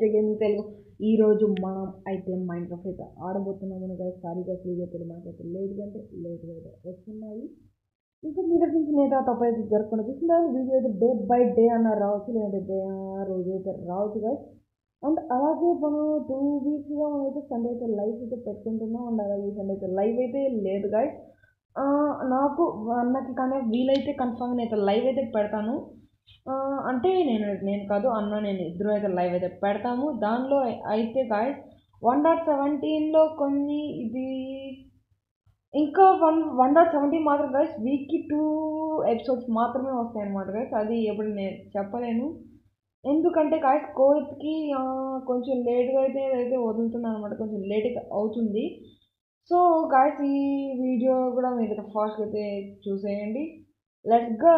హెచ్ఏగేమి తెలుగు. ఈరోజు మనం అయితే మైండ్ క్రాఫ్ట్ అయితే ఆడబోతున్నాము కదా సారీగా ఫ్రీగా అయితే మాకైతే లేదు కంటే లేట్ అయితే వస్తున్నాయి. ఇంకా మీరు నుంచి నేను తప్ప అయితే జరగకుండా చూస్తున్నారు. వీడియో అయితే డే బై డే అన్న రావచ్చు లేదంటే డే రోజు అయితే రావచ్చు గైస్ అండ్ అలాగే మనం టూ వీక్స్గా మనం అయితే సండే అయితే లైవ్ అయితే పెట్టుకుంటున్నాం. అండ్ అలాగే సండే అయితే లైవ్ అయితే లేదు గైస్ నాకు అన్నకి కానీ వీలైతే కన్ఫామ్గా అయితే లైవ్ అయితే పెడతాను. అంటే నేను నేను కాదు అన్న నేను ఇద్దరు అయితే లైవ్ అయితే పెడతాము. దానిలో అయితే గాయస్ వన్ డాట్ సెవెంటీన్లో కొన్ని ఇది ఇంకా వన్ వన్ డాట్ సెవెంటీన్ మాత్రం గైస్ వీక్కి టూ ఎపిసోడ్స్ మాత్రమే వస్తాయి అనమాట గైస్ అది ఎప్పుడు నేను చెప్పలేను. ఎందుకంటే గాయస్ కోవిడ్కి కొంచెం లేట్గా అయితే అయితే వదులుతున్నాను అనమాట కొంచెం లేట్గా అవుతుంది. సో గాయస్ ఈ వీడియో కూడా మీరు ఫాస్ట్గా అయితే చూసేయండి. లెట్స్ గో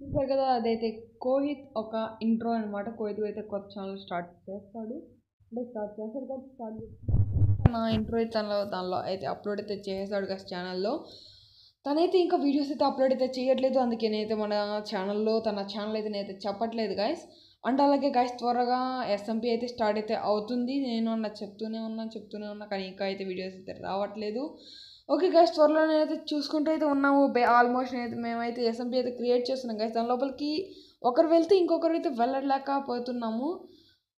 చూసారు కదా అదైతే కోహిత్ ఒక ఇంట్రో అనమాట కోహిత్ అయితే కొత్త ఛానల్ స్టార్ట్ చేస్తాడు. అంటే స్టార్ట్ చేస్తాడు కదా స్టార్ట్ నా ఇంట్రో అయితే తనలో దానిలో అయితే అప్లోడ్ అయితే చేస్తాడు కదా ఛానల్లో తనైతే ఇంకా వీడియోస్ అయితే అప్లోడ్ అయితే చేయట్లేదు. అందుకే నేనైతే మన ఛానల్లో తన ఛానల్ అయితే నేనైతే చెప్పట్లేదు గాయస్ అండ్ అలాగే గాయస్ త్వరగా ఎస్ఎంపీ అయితే స్టార్ట్ అయితే అవుతుంది. నేను అన్న చెప్తూనే ఉన్నాను చెప్తూనే ఉన్నా కానీ ఇంకా అయితే వీడియోస్ అయితే రావట్లేదు. ఓకే గైస్ త్వరలో నేనైతే చూసుకుంటూ అయితే ఉన్నాము. ఆల్మోస్ట్ అయితే మేమైతే ఎస్ఎంపీ అయితే క్రియేట్ చేస్తున్నాం. గైస్ దాని లోపలికి ఒకరు వెళ్తే ఇంకొకరు అయితే వెళ్ళలేకపోతున్నాము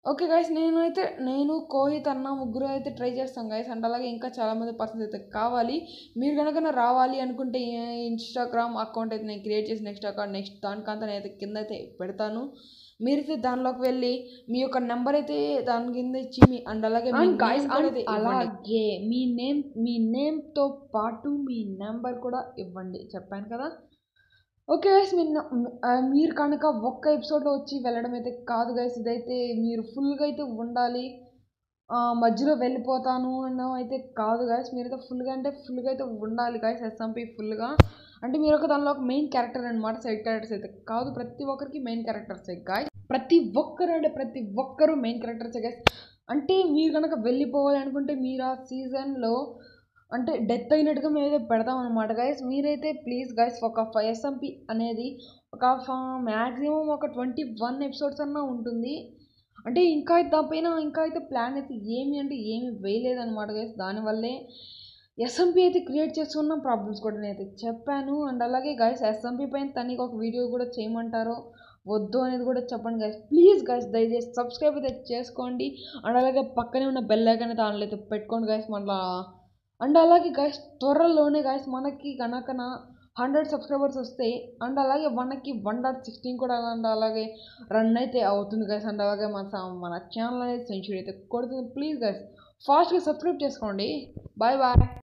ఓకే గైస్ నేను అయితే నేను కోహిత్ అన్న ముగ్గురు అయితే ట్రై చేస్తాం గైస్ అండ్ అలాగే ఇంకా చాలామంది పర్సన్స్ అయితే కావాలి. మీరు కనుక రావాలి అనుకుంటే ఇన్స్టాగ్రామ్ అకౌంట్ అయితే నేను క్రియేట్ చేసి నెక్స్ట్ అకౌంట్ నెక్స్ట్ దానికంతా నేను అయితే కింద అయితే పెడతాను. మీరైతే దానిలోకి వెళ్ళి మీ యొక్క నెంబర్ అయితే దాని కింద ఇచ్చి మీ అండ్ అలాగే అలాగే మీ నేమ్ మీ నేమ్తో పాటు మీ నెంబర్ కూడా ఇవ్వండి. చెప్పాను కదా? ఓకే గైస్ మీరు కనుక ఒక్క ఎపిసోడ్లో వచ్చి వెళ్ళడం అయితే కాదు గైస్ ఇదైతే మీరు ఫుల్గా అయితే ఉండాలి. మధ్యలో వెళ్ళిపోతాను అనడం అయితే కాదు గాయస్ మీరైతే ఫుల్గా అంటే ఫుల్గా అయితే ఉండాలి గాయస్ ఎస్ఎంపీ ఫుల్గా. అంటే మీరు ఒక దానిలో ఒక మెయిన్ క్యారెక్టర్ అనమాట సైడ్ క్యారెక్టర్స్ అయితే కాదు ప్రతి ఒక్కరికి మెయిన్ క్యారెక్టర్స్ గాయస్ ప్రతి ఒక్కరు అంటే ప్రతి ఒక్కరు మెయిన్ క్యారెక్టర్స్ గాయస్ అంటే మీరు కనుక వెళ్ళిపోవాలి అనుకుంటే మీరు ఆ సీజన్లో అంటే డెత్ అయినట్టుగా మేమైతే పెడతాం అనమాట గైస్ మీరైతే ప్లీజ్ గైస్ ఒక ఎస్ఎంపి అనేది ఒక మ్యాక్సిమం ఒక ట్వంటీ వన్ ఎపిసోడ్స్ అన్నా ఉంటుంది. అంటే ఇంకా దానిపైన ఇంకా అయితే ప్లాన్ అయితే ఏమి అంటే ఏమి వేయలేదనమాట గైస్ దానివల్లే ఎస్ఎంపి అయితే క్రియేట్ చేస్తున్న ప్రాబ్లమ్స్ కూడా నేనైతే చెప్పాను. అండ్ అలాగే గైస్ ఎస్ఎంపి పైన తనకి ఒక వీడియో కూడా చేయమంటారో వద్దు అనేది కూడా చెప్పండి గైస్ ప్లీజ్ గైస్ దయచేసి సబ్స్క్రైబ్ అయితే చేసుకోండి. అండ్ అలాగే పక్కనే ఉన్న బెల్ ఐకాన్ అయితే ఆన్లో అయితే పెట్టుకోండి గైస్ మళ్ళీ అండ్ అలాగే గాయస్ త్వరలోనే గాయస్ మనకి కనుక హండ్రెడ్ సబ్స్క్రైబర్స్ వస్తాయి అండ్ అలాగే మనకి వన్ డాట్ సిక్స్టీన్ కూడా అండ్ అలాగే రన్ అయితే అవుతుంది గైస్ అండ్ అలాగే మన మన ఛానల్ అనేది సెంచురీ అయితే కొడుతుంది. ప్లీజ్ గైస్ ఫాస్ట్గా సబ్స్క్రైబ్ చేసుకోండి. Bye bye